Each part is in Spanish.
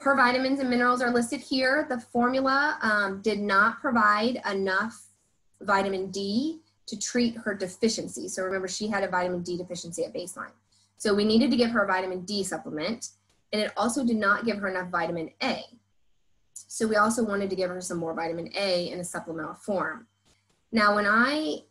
Her vitamins and minerals are listed here. The formula um, did not provide enough vitamin D to treat her deficiency. So remember, she had a vitamin D deficiency at baseline. So we needed to give her a vitamin D supplement, and it also did not give her enough vitamin A. So we also wanted to give her some more vitamin A in a supplemental form. Now, when I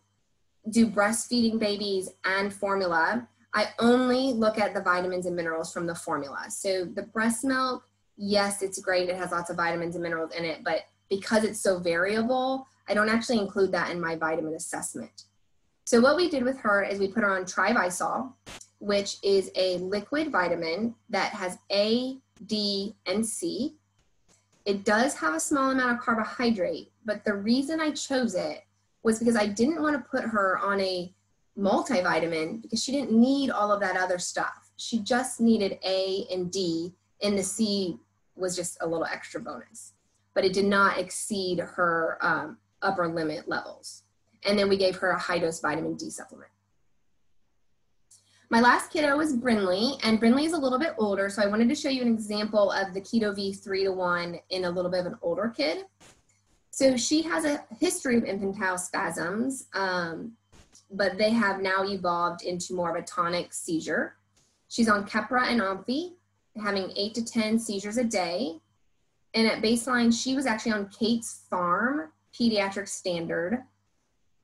do breastfeeding babies and formula, I only look at the vitamins and minerals from the formula. So the breast milk, yes, it's great. It has lots of vitamins and minerals in it, but because it's so variable, I don't actually include that in my vitamin assessment. So what we did with her is we put her on Trivisol, which is a liquid vitamin that has A, D, and C. It does have a small amount of carbohydrate, but the reason I chose it was because I didn't want to put her on a multivitamin because she didn't need all of that other stuff. She just needed A and D, and the C was just a little extra bonus. But it did not exceed her um, upper limit levels. And then we gave her a high dose vitamin D supplement. My last kiddo was Brinley, and Brinley is a little bit older, so I wanted to show you an example of the Keto V 3 to 1 in a little bit of an older kid. So she has a history of infantile spasms, um, but they have now evolved into more of a tonic seizure. She's on Keppra and Omphy, having 8 to 10 seizures a day. And at baseline, she was actually on Kate's Farm pediatric standard,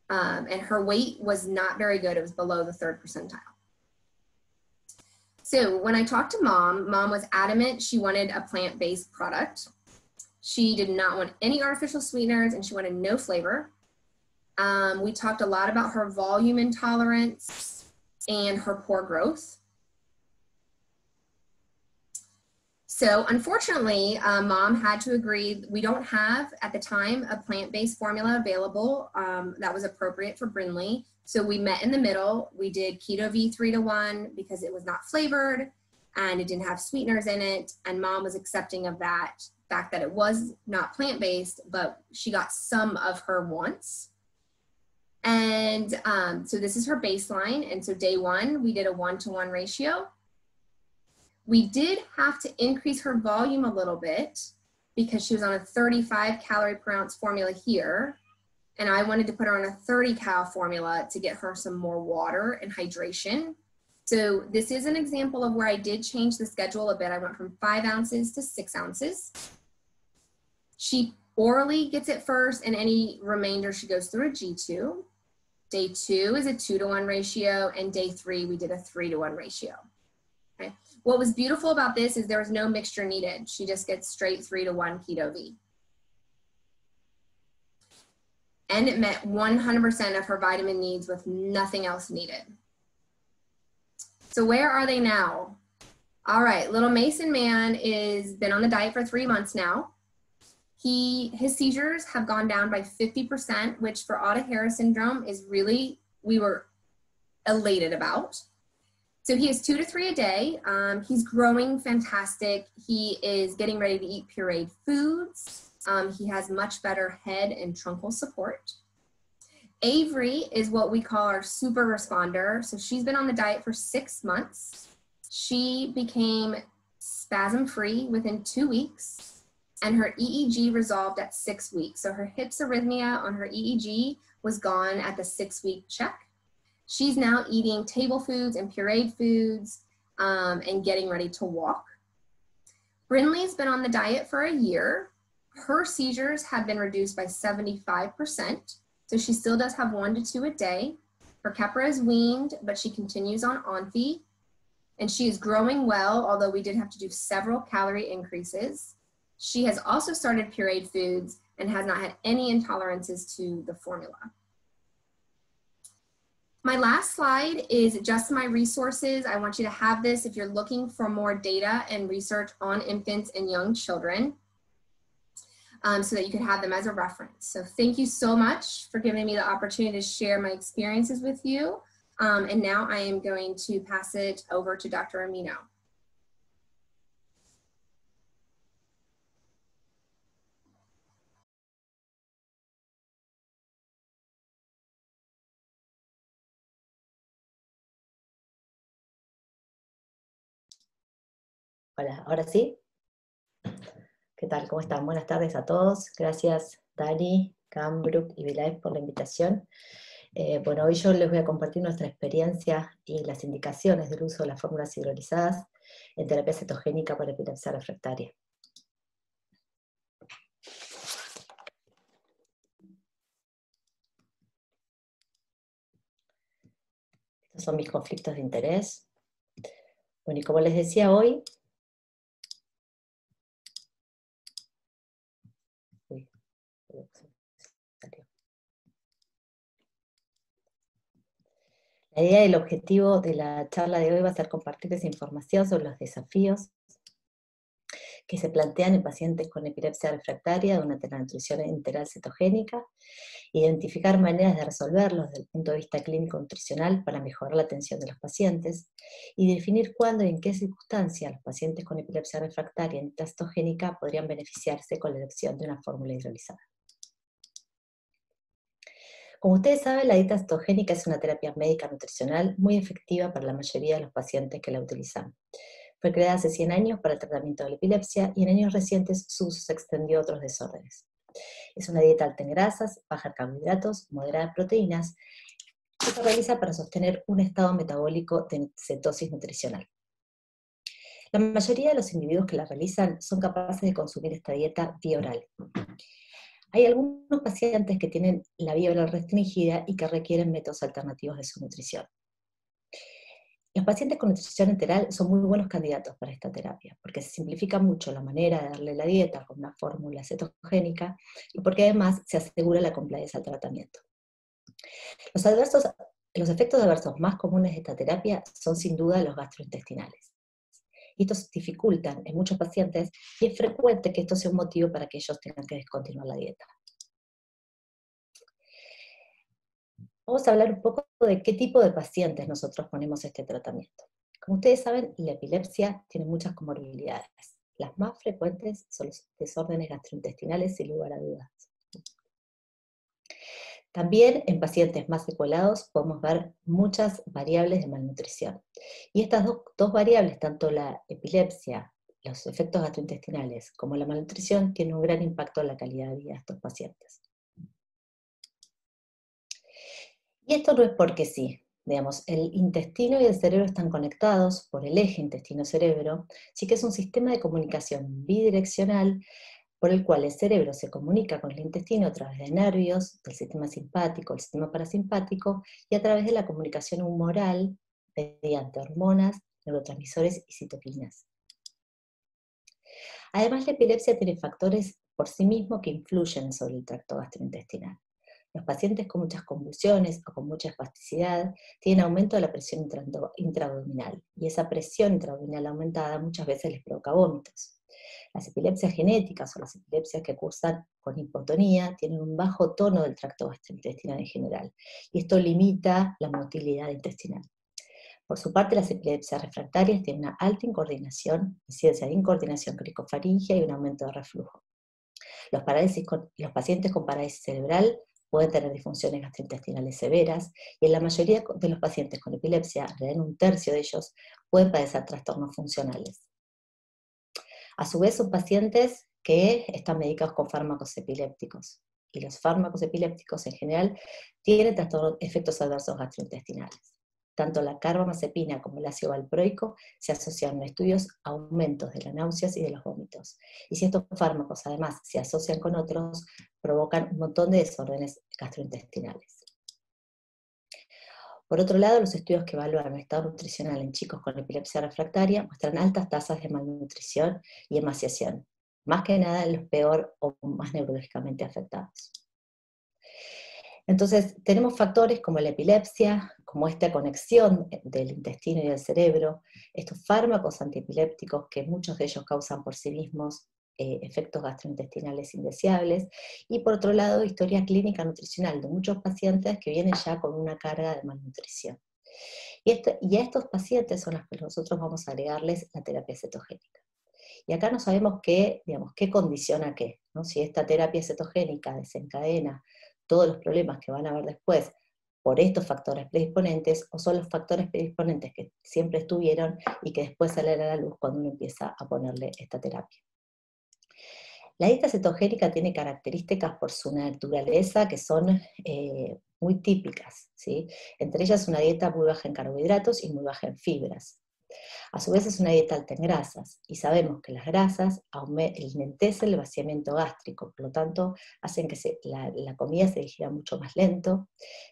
um, and her weight was not very good. It was below the third percentile. So when I talked to mom, mom was adamant she wanted a plant-based product. She did not want any artificial sweeteners and she wanted no flavor. Um, we talked a lot about her volume intolerance and her poor growth. So unfortunately, uh, mom had to agree. We don't have at the time a plant-based formula available um, that was appropriate for Brinley. So we met in the middle. We did keto V three to one because it was not flavored and it didn't have sweeteners in it. And mom was accepting of that fact that it was not plant based, but she got some of her wants. And um, so this is her baseline. And so day one, we did a one to one ratio. We did have to increase her volume a little bit because she was on a 35 calorie per ounce formula here and I wanted to put her on a 30 cal formula to get her some more water and hydration. So this is an example of where I did change the schedule a bit. I went from five ounces to six ounces. She orally gets it first and any remainder she goes through a G2. Day two is a two to one ratio and day three we did a three to one ratio. Okay. What was beautiful about this is there was no mixture needed. She just gets straight three to one keto V and it met 100% of her vitamin needs with nothing else needed. So where are they now? All right, little Mason man is been on the diet for three months now. He his seizures have gone down by 50%, which for Auden-Harris syndrome is really we were elated about. So he is two to three a day. Um, he's growing fantastic. He is getting ready to eat pureed foods. Um, he has much better head and truncal support. Avery is what we call our super responder. So she's been on the diet for six months. She became spasm free within two weeks and her EEG resolved at six weeks. So her hips arrhythmia on her EEG was gone at the six week check. She's now eating table foods and pureed foods um, and getting ready to walk. Brinley's been on the diet for a year her seizures have been reduced by 75%, so she still does have one to two a day. Her Keppra is weaned, but she continues on Onfi, and she is growing well, although we did have to do several calorie increases. She has also started pureed foods and has not had any intolerances to the formula. My last slide is just my resources. I want you to have this if you're looking for more data and research on infants and young children um, so that you can have them as a reference. So thank you so much for giving me the opportunity to share my experiences with you. Um, and now I am going to pass it over to Dr. Amino. Hola, ahora sí. ¿Qué tal? ¿Cómo están? Buenas tardes a todos. Gracias Dani, Cambrook y Vilaes por la invitación. Eh, bueno, hoy yo les voy a compartir nuestra experiencia y las indicaciones del uso de las fórmulas hidrolizadas en terapia cetogénica para epilepsia refractaria. Estos son mis conflictos de interés. Bueno, y como les decía hoy, La idea y el objetivo de la charla de hoy va a ser compartirles información sobre los desafíos que se plantean en pacientes con epilepsia refractaria durante la nutrición enteral cetogénica, identificar maneras de resolverlos desde el punto de vista clínico-nutricional para mejorar la atención de los pacientes, y definir cuándo y en qué circunstancias los pacientes con epilepsia refractaria en cetogénica podrían beneficiarse con la elección de una fórmula hidrolizada. Como ustedes saben, la dieta cetogénica es una terapia médica nutricional muy efectiva para la mayoría de los pacientes que la utilizan. Fue creada hace 100 años para el tratamiento de la epilepsia y en años recientes su uso se extendió a otros desórdenes. Es una dieta alta en grasas, baja en carbohidratos, moderada en proteínas y se realiza para sostener un estado metabólico de cetosis nutricional. La mayoría de los individuos que la realizan son capaces de consumir esta dieta vía oral. Hay algunos pacientes que tienen la vía restringida y que requieren métodos alternativos de su nutrición. Los pacientes con nutrición enteral son muy buenos candidatos para esta terapia, porque se simplifica mucho la manera de darle la dieta con una fórmula cetogénica y porque además se asegura la compliance al tratamiento. Los, adversos, los efectos adversos más comunes de esta terapia son sin duda los gastrointestinales y estos dificultan en muchos pacientes y es frecuente que esto sea un motivo para que ellos tengan que descontinuar la dieta. Vamos a hablar un poco de qué tipo de pacientes nosotros ponemos este tratamiento. Como ustedes saben, la epilepsia tiene muchas comorbilidades. Las más frecuentes son los desórdenes gastrointestinales, sin lugar a dudas. También en pacientes más secuelados podemos ver muchas variables de malnutrición. Y estas dos, variables, tanto la epilepsia, los efectos gastrointestinales, como la malnutrición, tienen un gran impacto en la calidad de vida de estos pacientes. Y esto no es porque sí. Digamos, el intestino y el cerebro están conectados por el eje intestino-cerebro, sí que es un sistema de comunicación bidireccional por el cual el cerebro se comunica con el intestino a través de nervios, del sistema simpático, el sistema parasimpático, y a través de la comunicación humoral mediante hormonas, neurotransmisores y citoquinas. Además, la epilepsia tiene factores por sí mismos que influyen sobre el tracto gastrointestinal. Los pacientes con muchas convulsiones o con mucha espasticidad tienen aumento de la presión intraabdominal y esa presión intraabdominal aumentada muchas veces les provoca vómitos. Las epilepsias genéticas o las epilepsias que cursan con hipotonía tienen un bajo tono del tracto gastrointestinal en general, y esto limita la motilidad intestinal. Por su parte, las epilepsias refractarias tienen una alta incoordinación, incidencia de incoordinación cricofaringia y un aumento de reflujo. Los, los pacientes con parálisis cerebral pueden tener disfunciones gastrointestinales severas y en la mayoría de los pacientes con epilepsia, en un tercio de ellos, pueden padecer trastornos funcionales. A su vez son pacientes que están medicados con fármacos epilépticos. Y los fármacos epilépticos en general tienen efectos adversos gastrointestinales. Tanto la carbamazepina como el ácido valproico se asocian en estudios a aumentos de las náuseas y de los vómitos. Y si estos fármacos además se asocian con otros, provocan un montón de desórdenes gastrointestinales. Por otro lado, los estudios que evalúan el estado nutricional en chicos con epilepsia refractaria muestran altas tasas de malnutrición y emaciación, más que nada en los peor o más neurológicamente afectados. Entonces, tenemos factores como la epilepsia, como esta conexión del intestino y del cerebro, estos fármacos antiepilépticos que muchos de ellos causan por sí mismos eh, efectos gastrointestinales indeseables, y por otro lado, historia clínica nutricional de muchos pacientes que vienen ya con una carga de malnutrición. Y, a estos pacientes son los que nosotros vamos a agregarles la terapia cetogénica. Y acá no sabemos qué, digamos, qué condiciona qué, ¿no? si esta terapia cetogénica desencadena todos los problemas que van a haber después por estos factores predisponentes o son los factores predisponentes que siempre estuvieron y que después salen a la luz cuando uno empieza a ponerle esta terapia. La dieta cetogénica tiene características por su naturaleza que son eh, muy típicas, ¿sí? entre ellas una dieta muy baja en carbohidratos y muy baja en fibras. A su vez es una dieta alta en grasas y sabemos que las grasas enlentecen el vaciamiento gástrico, por lo tanto hacen que la, comida se digiera mucho más lento,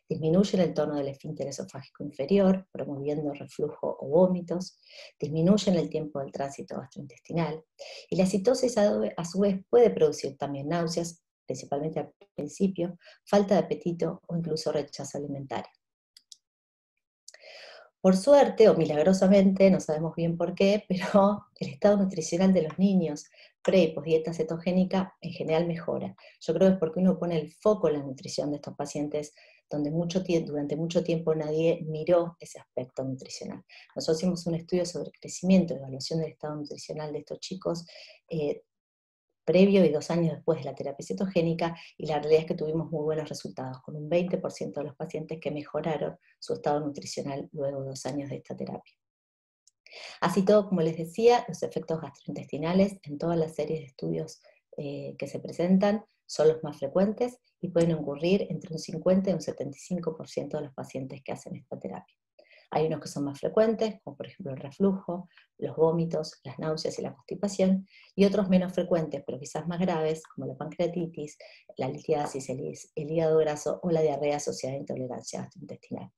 disminuyen el tono del esfínter esofágico inferior, promoviendo reflujo o vómitos, disminuyen el tiempo del tránsito gastrointestinal y la citosis a su vez puede producir también náuseas, principalmente al principio, falta de apetito o incluso rechazo alimentario. Por suerte o milagrosamente, no sabemos bien por qué, pero el estado nutricional de los niños pre y post dieta cetogénica en general mejora. Yo creo que es porque uno pone el foco en la nutrición de estos pacientes donde mucho durante mucho tiempo nadie miró ese aspecto nutricional. Nosotros hicimos un estudio sobre crecimiento y evaluación del estado nutricional de estos chicos eh, previo y dos años después de la terapia cetogénica, y la realidad es que tuvimos muy buenos resultados, con un 20% de los pacientes que mejoraron su estado nutricional luego de dos años de esta terapia. Así todo, como les decía, los efectos gastrointestinales en todas las series de estudios eh, que se presentan son los más frecuentes y pueden ocurrir entre un 50 y un 75% de los pacientes que hacen esta terapia. Hay unos que son más frecuentes, como por ejemplo el reflujo, los vómitos, las náuseas y la constipación, y otros menos frecuentes, pero quizás más graves, como la pancreatitis, la litiasis, el, hígado graso o la diarrea asociada a intolerancia gastrointestinal.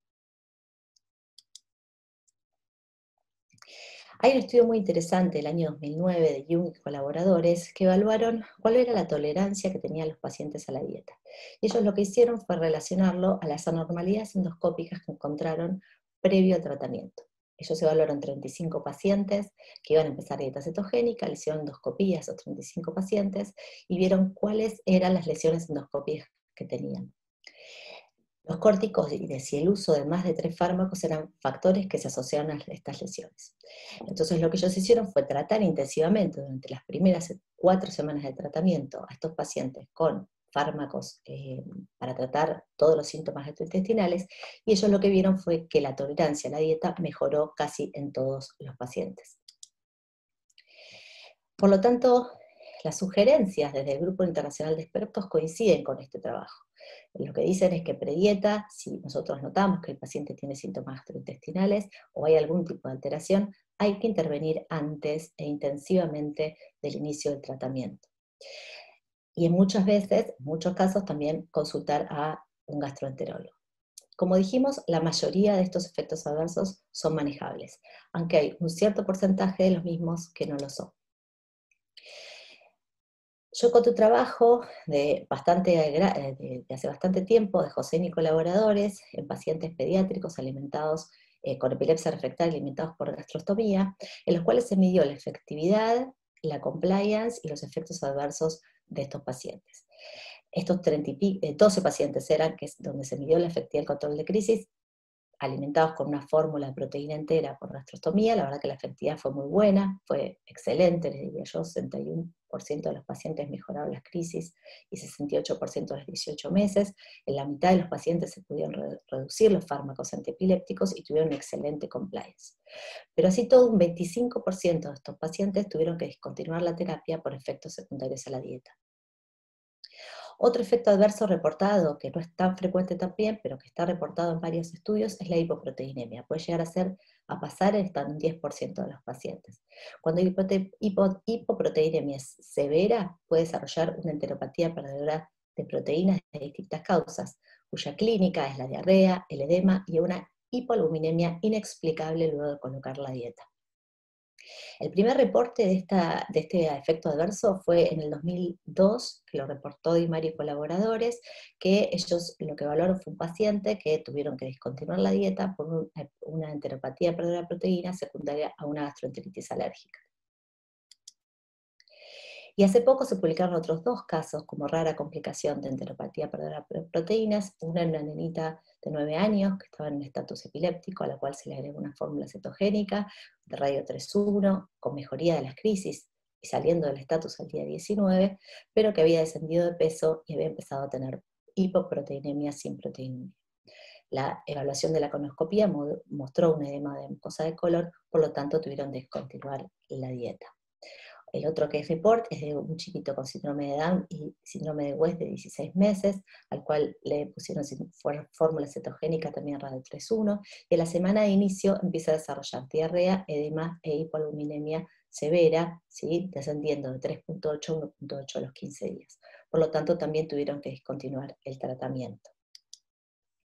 Hay un estudio muy interesante del año 2009 de Jung y colaboradores que evaluaron cuál era la tolerancia que tenían los pacientes a la dieta. Y ellos lo que hicieron fue relacionarlo a las anormalidades endoscópicas que encontraron previo al tratamiento. Ellos evaluaron 35 pacientes que iban a empezar dieta cetogénica, le hicieron endoscopías a esos 35 pacientes y vieron cuáles eran las lesiones endoscópicas que tenían. Los córticos y si el uso de más de tres fármacos eran factores que se asociaban a estas lesiones. Entonces lo que ellos hicieron fue tratar intensivamente durante las primeras cuatro semanas de tratamiento a estos pacientes con fármacos eh, para tratar todos los síntomas gastrointestinales y ellos lo que vieron fue que la tolerancia a la dieta mejoró casi en todos los pacientes. Por lo tanto, las sugerencias desde el Grupo Internacional de Expertos coinciden con este trabajo. Lo que dicen es que predieta, si nosotros notamos que el paciente tiene síntomas gastrointestinales o hay algún tipo de alteración, hay que intervenir antes e intensivamente del inicio del tratamiento y en muchas veces, en muchos casos, también consultar a un gastroenterólogo. Como dijimos, la mayoría de estos efectos adversos son manejables, aunque hay un cierto porcentaje de los mismos que no lo son. Yo con tu trabajo de, bastante, de, hace bastante tiempo, de José y colaboradores, en pacientes pediátricos alimentados eh, con epilepsia refractaria alimentados por gastrostomía, en los cuales se midió la efectividad, la compliance y los efectos adversos de estos pacientes. Estos 30 y 12 pacientes eran, que donde se midió la efectividad del control de crisis, alimentados con una fórmula de proteína entera por gastrostomía, la verdad que la efectividad fue muy buena, fue excelente, les diría yo, 61% de los pacientes mejoraron las crisis y 68% a los 18 meses, en la mitad de los pacientes se pudieron reducir los fármacos antiepilépticos y tuvieron excelente compliance. Pero así todo un 25% de estos pacientes tuvieron que discontinuar la terapia por efectos secundarios a la dieta. Otro efecto adverso reportado, que no es tan frecuente también, pero que está reportado en varios estudios, es la hipoproteinemia. Puede llegar a ser a pasar hasta un 10% de los pacientes. Cuando la hipoproteinemia es severa, puede desarrollar una enteropatía perdedora de proteínas de distintas causas, cuya clínica es la diarrea, el edema y una hipoalbuminemia inexplicable luego de colocar la dieta. El primer reporte de, este efecto adverso fue en el 2002, que lo reportó Dimari y colaboradores, que ellos lo que evaluaron fue un paciente que tuvieron que discontinuar la dieta por una enteropatía de la proteína secundaria a una gastroenteritis alérgica. Y hace poco se publicaron otros dos casos como rara complicación de enteropatía de proteínas, una en una nenita de 9 años que estaba en un estatus epiléptico a la cual se le agregó una fórmula cetogénica de radio 3.1 con mejoría de las crisis y saliendo del estatus al día 19, pero que había descendido de peso y había empezado a tener hipoproteinemia sin proteinemia. La evaluación de la conoscopía mostró un edema de mucosa de color, por lo tanto tuvieron que descontinuar la dieta. El otro que es report es de un chiquito con síndrome de Down y síndrome de West de 16 meses, al cual le pusieron fórmula cetogénica también radio 3.1, y en la semana de inicio empieza a desarrollar diarrea, edema e hipoaluminemia severa, ¿sí? descendiendo de 3.8 a 1.8 a los 15 días. Por lo tanto, también tuvieron que discontinuar el tratamiento.